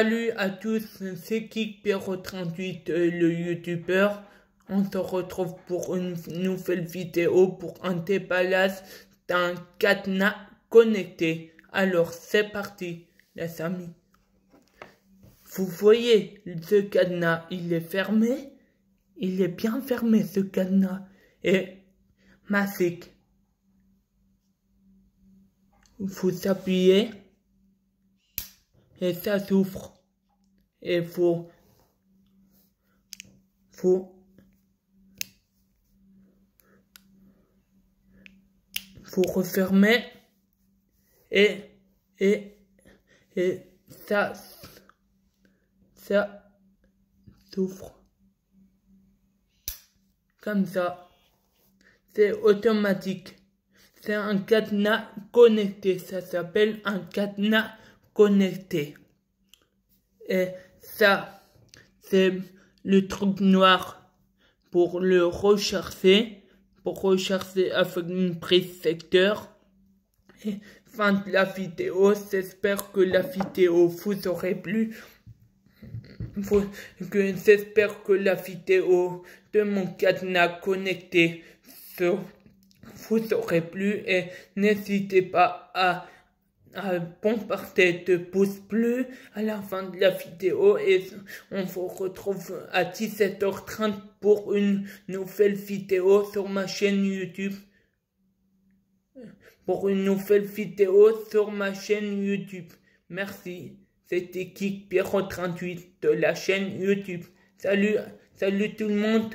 Salut à tous, c'est Kik 38 euh, le youtubeur. On se retrouve pour une nouvelle vidéo pour un déballage d'un cadenas connecté. Alors c'est parti les amis. Vous voyez ce cadenas, il est fermé. Il est bien fermé ce cadenas. Et magique. Vous appuyez et ça souffre. Et faut, faut, faut refermer et, et, et ça, ça souffre. Comme ça. C'est automatique. C'est un cadenas connecté. Ça s'appelle un cadenas connecté. Et ça, c'est le truc noir pour le rechercher, pour rechercher avec une prise secteur. Et fin de la vidéo, j'espère que la vidéo vous aurait plu. J'espère que la vidéo de mon cadenas connecté vous aurait plu et n'hésitez pas à partage de pouces bleus à la fin de la vidéo et on vous retrouve à 17h30 pour une nouvelle vidéo sur ma chaîne YouTube. Pour une nouvelle vidéo sur ma chaîne YouTube. Merci. C'était Kik Pierrot 38 de la chaîne YouTube. Salut, salut tout le monde.